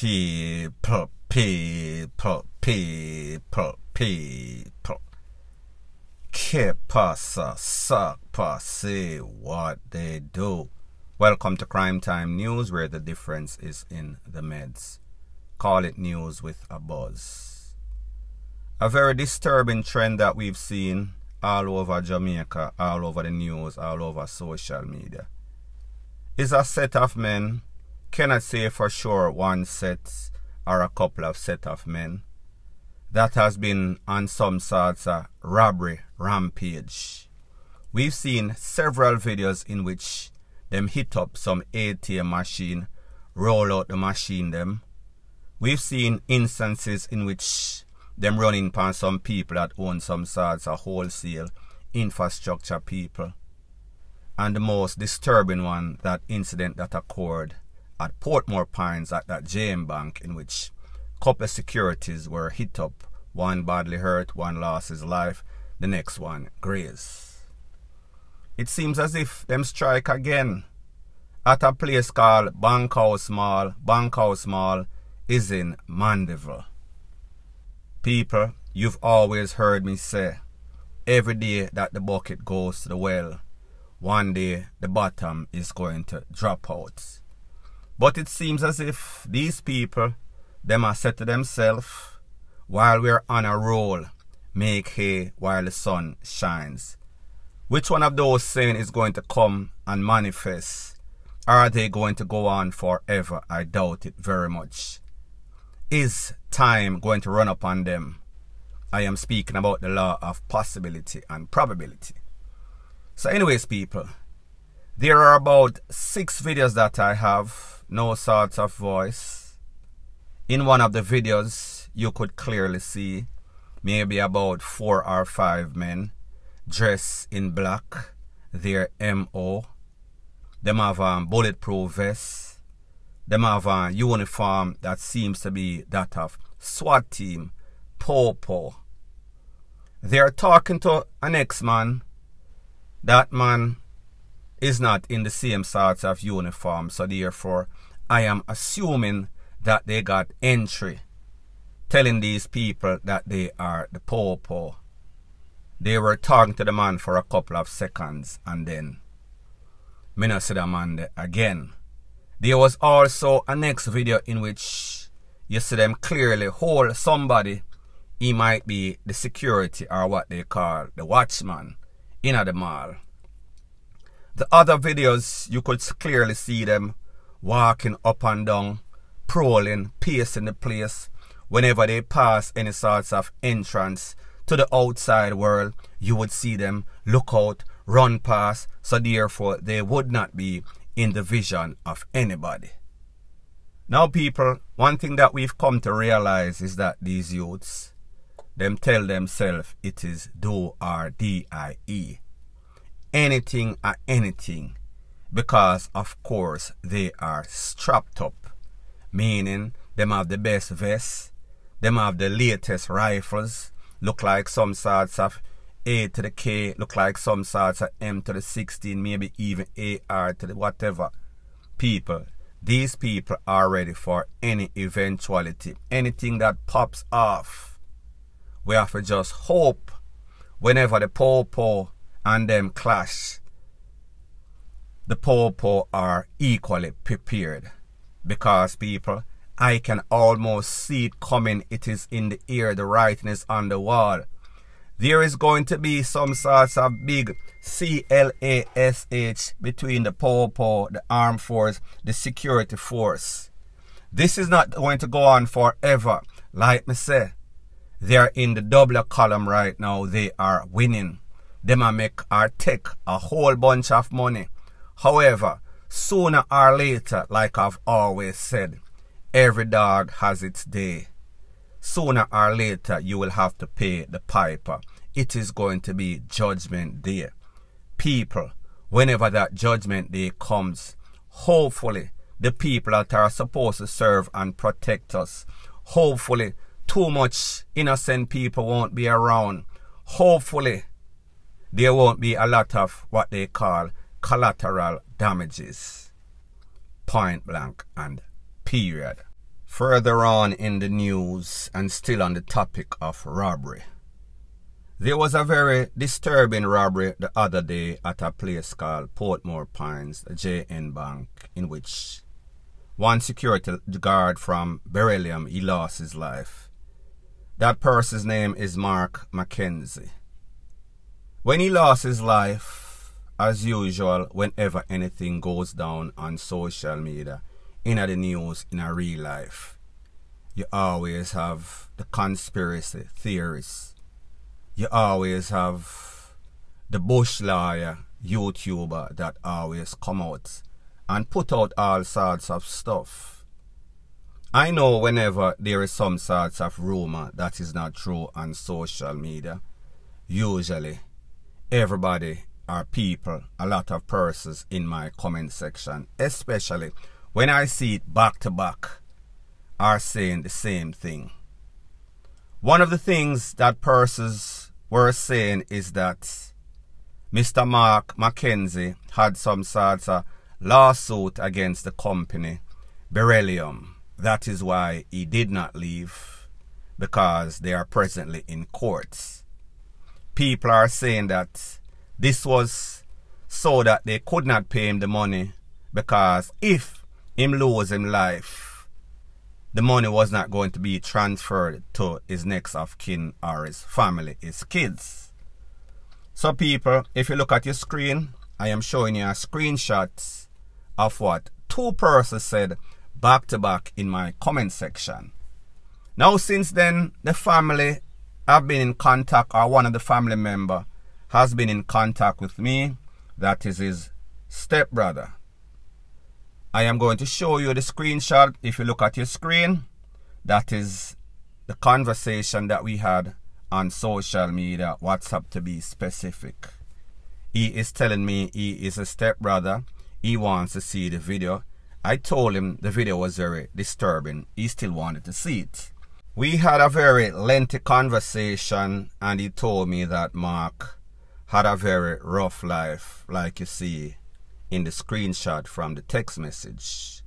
people, people, people, people. Que pasa, suck, passe, what they do. Welcome to Crime Time News, where the difference is in the meds. Call it news with a buzz. A very disturbing trend that we've seen all over Jamaica, all over the news, all over social media, is a set of men cannot say for sure one set or a couple of set of men that has been on some sorts of robbery rampage. We've seen several videos in which them hit up some ATM machine, roll out the machine them. We've seen instances in which them running upon some people that own some sorts of wholesale infrastructure people. And the most disturbing one, that incident that occurred at Portmore Pines at that JN Bank in which couple securities were hit up. One badly hurt, one lost his life, the next one grazed. It seems as if them strike again at a place called Bankhouse Mall. Bankhouse Mall is in Mandeville. People, you've always heard me say, every day that the bucket goes to the well, one day the bottom is going to drop out. But it seems as if these people, them are said to themselves, while we're on a roll, make hay while the sun shines. Which one of those saying is going to come and manifest? Are they going to go on forever? I doubt it very much. Is time going to run upon them? I am speaking about the law of possibility and probability. So anyways, people, there are about six videos that I have no sorts of voice. In one of the videos, you could clearly see maybe about four or five men dressed in black, their MO. Them have a bulletproof vests. Them have a uniform that seems to be that of SWAT team, Popo. They're talking to an ex-man. That man is not in the same sorts of uniform, so therefore I am assuming that they got entry telling these people that they are the poor They were talking to the man for a couple of seconds and then me not see the man again. There was also a next video in which you see them clearly hold somebody. He might be the security or what they call the watchman in the mall. The other videos, you could clearly see them walking up and down, prowling, pacing the place. Whenever they pass any sorts of entrance to the outside world, you would see them look out, run past, so therefore they would not be in the vision of anybody. Now, people, one thing that we've come to realize is that these youths, them tell themselves it is do or D-I-E anything or anything because of course they are strapped up meaning them have the best vests them have the latest rifles look like some sorts of A to the K look like some sorts of M to the 16 maybe even AR to the whatever people. These people are ready for any eventuality. Anything that pops off we have to just hope whenever the popo and them clash, the poor are equally prepared. Because people, I can almost see it coming. It is in the air, the writing is on the wall. There is going to be some sorts of big CLASH between the poor the armed force, the security force. This is not going to go on forever. Like me say, they are in the double column right now. They are winning them a make or take a whole bunch of money. However, sooner or later, like I've always said, every dog has its day. Sooner or later, you will have to pay the piper. It is going to be judgment day. People, whenever that judgment day comes, hopefully the people that are supposed to serve and protect us, hopefully too much innocent people won't be around. Hopefully there won't be a lot of what they call collateral damages. Point blank and period. Further on in the news and still on the topic of robbery. There was a very disturbing robbery the other day at a place called Portmore Pines, JN Bank, in which one security guard from Beryllium, he lost his life. That person's name is Mark Mackenzie. When he lost his life, as usual, whenever anything goes down on social media, in the news in a real life, you always have the conspiracy theories. You always have the bush lawyer YouTuber that always come out and put out all sorts of stuff. I know whenever there is some sorts of rumor that is not true on social media, usually everybody or people, a lot of persons in my comment section, especially when I see it back to back, are saying the same thing. One of the things that persons were saying is that Mr. Mark Mackenzie had some sort of lawsuit against the company, Beryllium. That is why he did not leave, because they are presently in courts. People are saying that this was so that they could not pay him the money, because if him lose him life, the money was not going to be transferred to his next of kin or his family, his kids. So people, if you look at your screen, I am showing you a screenshot of what two persons said back to back in my comment section. Now since then, the family have been in contact, or one of the family member has been in contact with me, that is his stepbrother. I am going to show you the screenshot. If you look at your screen, that is the conversation that we had on social media, WhatsApp to be specific. He is telling me he is a stepbrother. He wants to see the video. I told him the video was very disturbing. He still wanted to see it. We had a very lengthy conversation and he told me that Mark had a very rough life, like you see in the screenshot from the text message.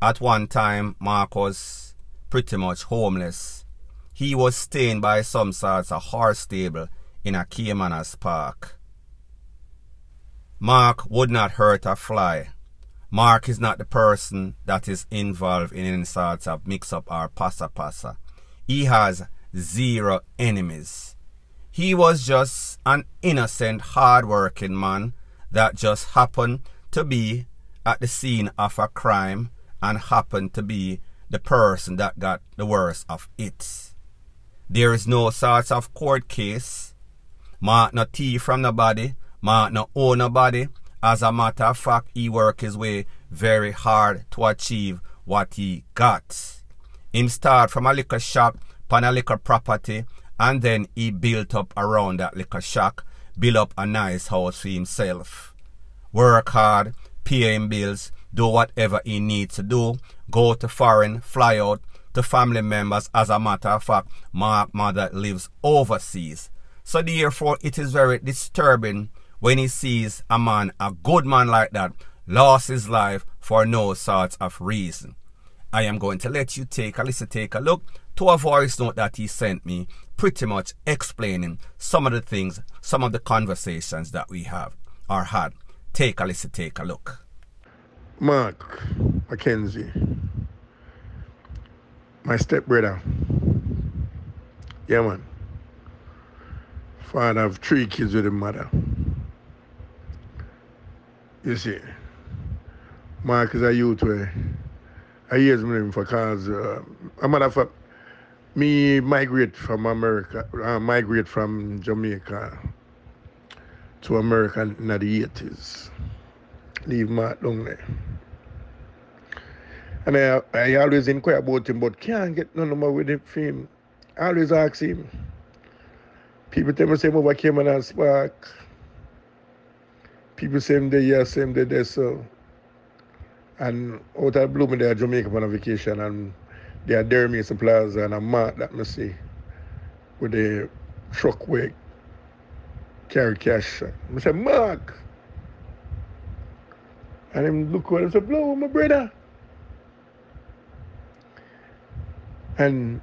At one time, Mark was pretty much homeless. He was staying by some sorts of horse stable in a Caymanas park. Mark would not hurt a fly. Mark is not the person that is involved in any sorts of mix-up or passa-passa. He has zero enemies. He was just an innocent, hard-working man that just happened to be at the scene of a crime and happened to be the person that got the worst of it. There is no sort of court case. Mark no thief from nobody. Mark no own nobody. As a matter of fact, he worked his way very hard to achieve what he got. Him start from a liquor shop, pan a liquor property, and then he built up around that liquor shack built up a nice house for himself. Work hard, pay him bills, do whatever he needs to do, go to foreign, fly out to family members. As a matter of fact, my mother lives overseas. So therefore, it is very disturbing when he sees a man, a good man like that, lost his life for no sort of reason. I am going to let you take a listen, take a look to a voice note that he sent me, pretty much explaining some of the things, some of the conversations that we have or had. Take a listen, take a look. Mark Mackenzie, my stepbrother. Yeah, man. Father of three kids with a mother. You see, Mark is a youth where I use him for cause, uh, a matter of fact, me migrate from America, uh, migrate from Jamaica to America in the 80s. Leave Mark down there. And I, I always inquire about him, but can't get no number with him. I always ask him. People tell me say over Caymanas Park. People say him there, yeah, same day there, so. And out of blue, me there Jamaica on a vacation and they are Dermy Plaza and a mark that me see with the truck way carry cash. I say, Mark. And him look at him say, Blow, my brother. And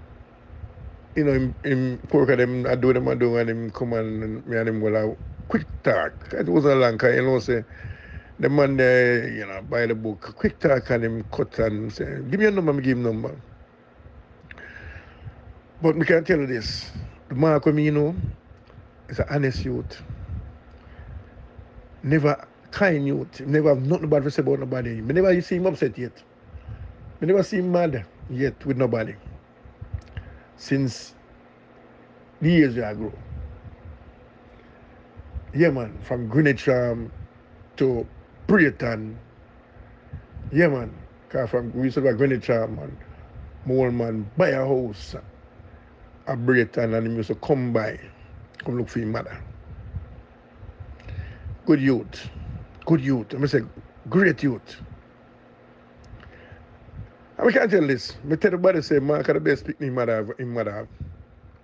you know, him, him pork them, I do them, I do, and him come and me and him go like, quick talk. It wasn't long, cause you know, say, the man there, you know, buy the book, quick talk, and him cut and say, give me a number, me give him number. But we can tell you this, the Mark me, you know, is an honest youth. Never kind youth. Never have nothing bad to say about nobody. Me never see him upset yet. Me never see him mad yet with nobody since the years I grew. Yeah, man, from Greenwich um, to Braeton. Yeah, man, from we used to go Greenwich um, man, more man buy a house at Braeton and he used to come by, come look for his mother. Good youth, good youth. I'm say great youth. I can't tell this. Me tell everybody say Mark the best pick me mother have, him mother.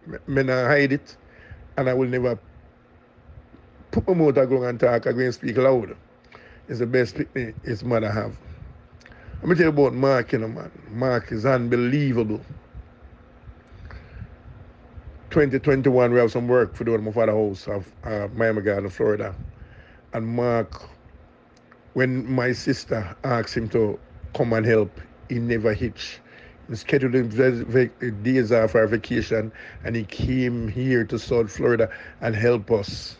Me, me not hide it and I will never put my mouth and and talk, I and speak loud. It's the best pick his mother have. Let me tell you about Mark, you know, man. Mark is unbelievable. 2021, we have some work for doing my father's house of uh, Miami Garden, Florida. And Mark, when my sister asked him to come and help, he never hitched. He scheduled him days off our vacation and he came here to South Florida and help us.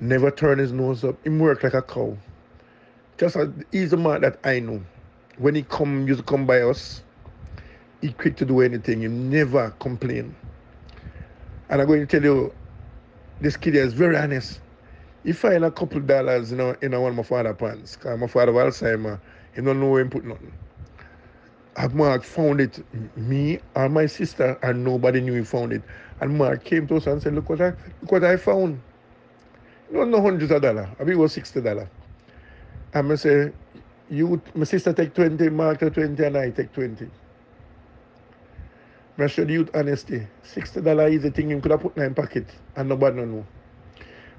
Never turn his nose up. He worked like a cow. Just a, he's a man that I know. When he come, used to come by us, he quick to do anything. He never complain. And I'm going to tell you, this kid is very honest. He find a couple dollars you know, in one of my father's pants. Because my father have Alzheimer. He don't know where he put nothing. And Mark found it, me and my sister, and nobody knew he found it. And Mark came to us and said, Look what I, look what I found. It was no hundreds of dollars. I mean, it was $60. And I say, you, my sister take 20, Mark take 20, and I take 20. I show the youth honesty. $60 is the thing you could have put in my pocket and nobody know.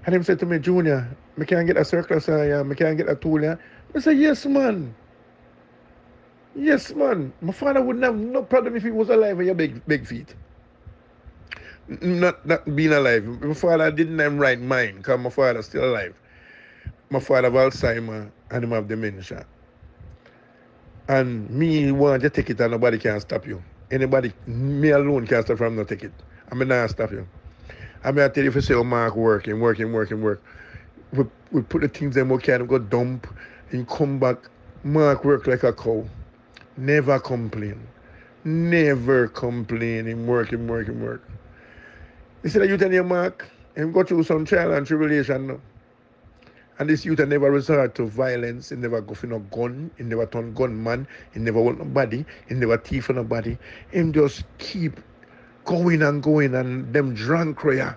And him said to me, Junior, I can't get a circus, uh, I can't get a tool. I said, yes, man. Yes, man. My father wouldn't have no problem if he was alive with your big, big feet. Not, not being alive. My father didn't have right mind because my father's still alive. My father have Alzheimer and him have dementia. And me want to take it and nobody can stop you. Anybody, me alone can stop from not ticket. I mean, not stop you. I mean, I tell you, if you say, oh, Mark working, working, working, work, we, we put the things in we can go dump and come back. Mark work like a cow. Never complain. Never complain. Him work, him work, him work. You see that you tell your Mark, him go through some trial and tribulation now. And this youth never resort to violence. He never go for no gun. He never turn gunman. He never want nobody. He never thief for nobody. Him just keep going and going and them drunk prayer.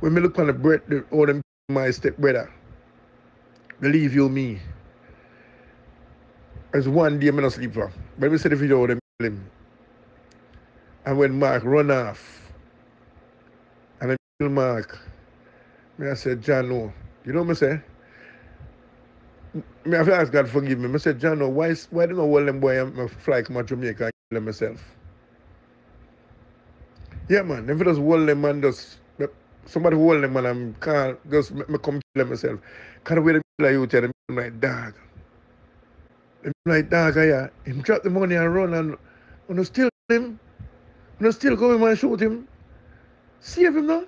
When me look on the bread, all them my step brother, believe you me, there's one day I'm not sleep for. But me see the video of them him. And when Mark run off, and tell Mark, me I said, John, no. You know what I say? Me to ask God forgive me. I said, John, no, why, why don't I hold them boy and fly come to Jamaica and kill them myself? Yeah, man. If I just hold them and just somebody hold them and I can't just make me come kill them myself. Can't wait like you tell them like dog. Them like dog ah, yeah. Him drop the money and run and when you steal him, when you still go him and shoot him. Save him now.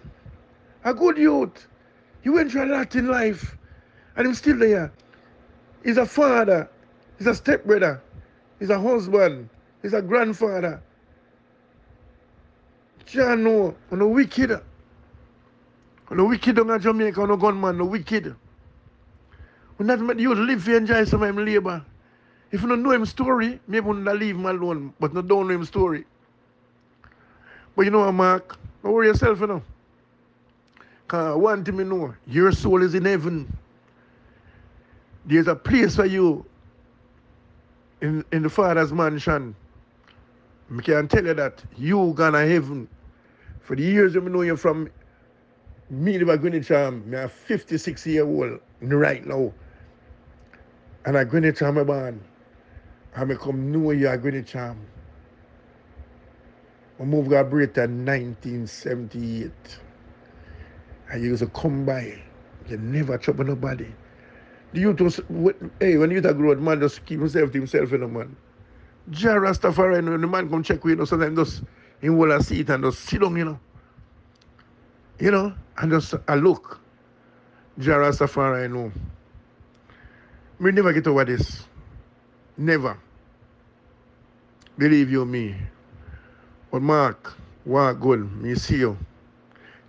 A good youth. He went through a lot in life. And him still there. He's a father. He's a stepbrother. He's a husband. He's a grandfather. John know, on the wicked. On the wicked on Jamaica, on the gunman, the wicked. When that make you live to enjoy some of him labor. If you don't know him story, maybe you not leave him alone, but you don't know him story. But you know what, Mark? Don't worry yourself, you know. Because one thing know, your soul is in heaven. There's a place for you in, in the Father's mansion. I can tell you that you gonna heaven. For the years I know you from me live at Greenwich, um, I'm 56 year old right now. And at Greenwich, I'm born. I come know you at Greenwich, um, I moved to Britain 1978. I used to come by. You never trouble nobody. The youth was, hey, when you grow up, man just keep himself to himself, you know, man. Jah Rastafari, when the man come check with you, know, sometimes just him will a seat and just sit down, you know. You know, and just I look. Jah Rastafari, I know. We never get over this. Never. Believe you me. But Mark, walk good. Me see you.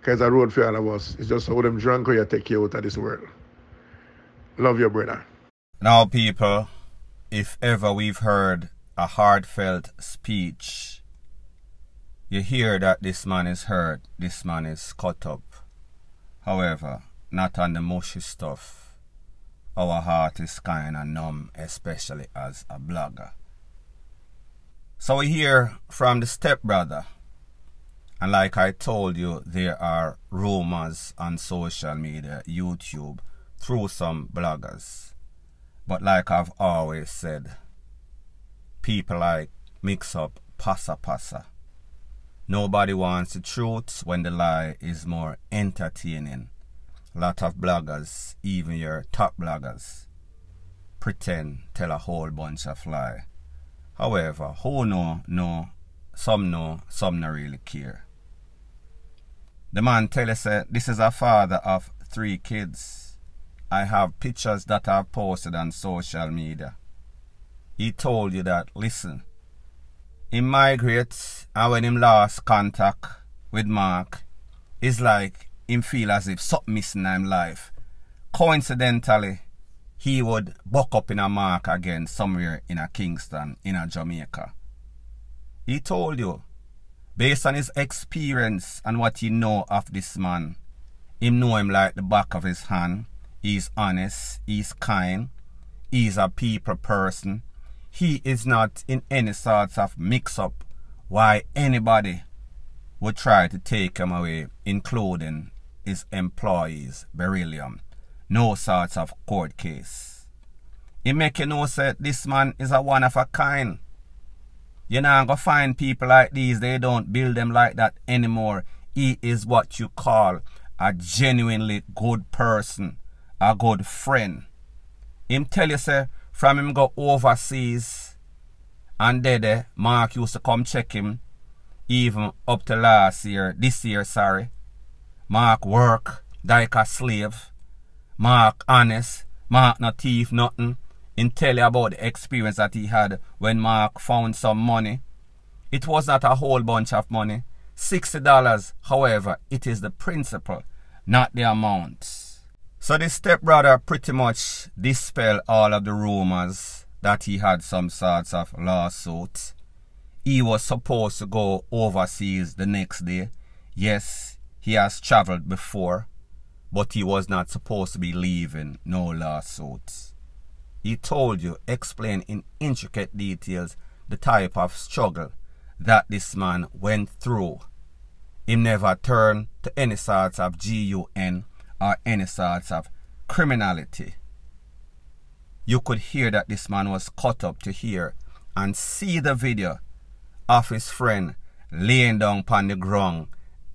Because I road for all of us. It's just how them drunk or you take you out of this world. Love your brother. Now, people, if ever we've heard a heartfelt speech, you hear that this man is hurt, this man is cut up. However, not on the mushy stuff. Our heart is kind of numb, especially as a blogger. So we hear from the stepbrother and like I told you, there are rumors on social media, YouTube, through some bloggers. But like I've always said, people like mix up passa passa. Nobody wants the truth when the lie is more entertaining. A lot of bloggers, even your top bloggers, pretend tell a whole bunch of lie. However, who know, know, some know, some not really care. The man tell us uh, this is a father of three kids. I have pictures that are posted on social media. He told you that, listen, he migrates and when him lost contact with Mark, it's like him feel as if something missing in his life. Coincidentally, he would buck up in a Mark again somewhere in a Kingston, in a Jamaica. He told you Based on his experience and what he know of this man, him know him like the back of his hand. He's honest, he's kind, he's a people person. He is not in any sorts of mix-up why anybody would try to take him away, including his employees, beryllium. No sorts of court case. He make you know say this man is a one of a kind. You're not to find people like these. They don't build them like that anymore. He is what you call a genuinely good person, a good friend. Him tell you, say, from him go overseas, and there, Mark used to come check him, even up to last year, this year, sorry. Mark work like a slave. Mark honest. Mark not thief, nothing and tell you about the experience that he had when Mark found some money. It was not a whole bunch of money. $60, however, it is the principle, not the amount. So the stepbrother pretty much dispelled all of the rumors that he had some sorts of lawsuit. He was supposed to go overseas the next day. Yes, he has traveled before, but he was not supposed to be leaving no lawsuits. He told you, explain in intricate details the type of struggle that this man went through. He never turned to any sorts of GUN or any sorts of criminality. You could hear that this man was cut up to hear and see the video of his friend laying down upon the ground,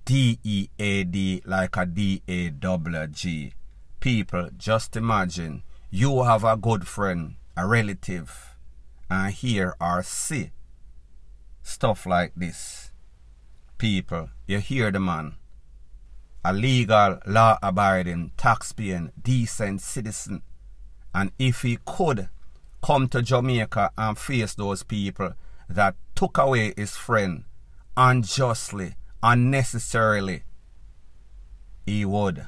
D-E-A-D like a D-A-W-G. People, just imagine you have a good friend, a relative, and hear or see stuff like this. People, you hear the man. A legal, law abiding, tax paying, decent citizen. And if he could come to Jamaica and face those people that took away his friend unjustly, unnecessarily, he would.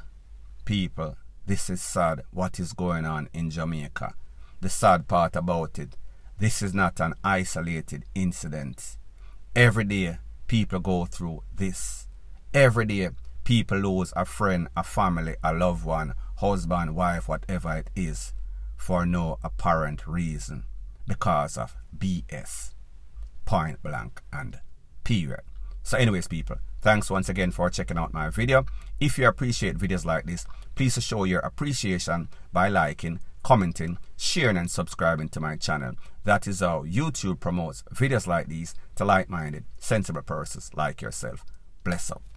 People, this is sad what is going on in Jamaica. The sad part about it, this is not an isolated incident. Every day people go through this. Every day people lose a friend, a family, a loved one, husband, wife, whatever it is, for no apparent reason because of BS. Point blank and period. So anyways people, thanks once again for checking out my video. If you appreciate videos like this, please show your appreciation by liking, commenting, sharing, and subscribing to my channel. That is how YouTube promotes videos like these to like minded, sensible persons like yourself. Bless up.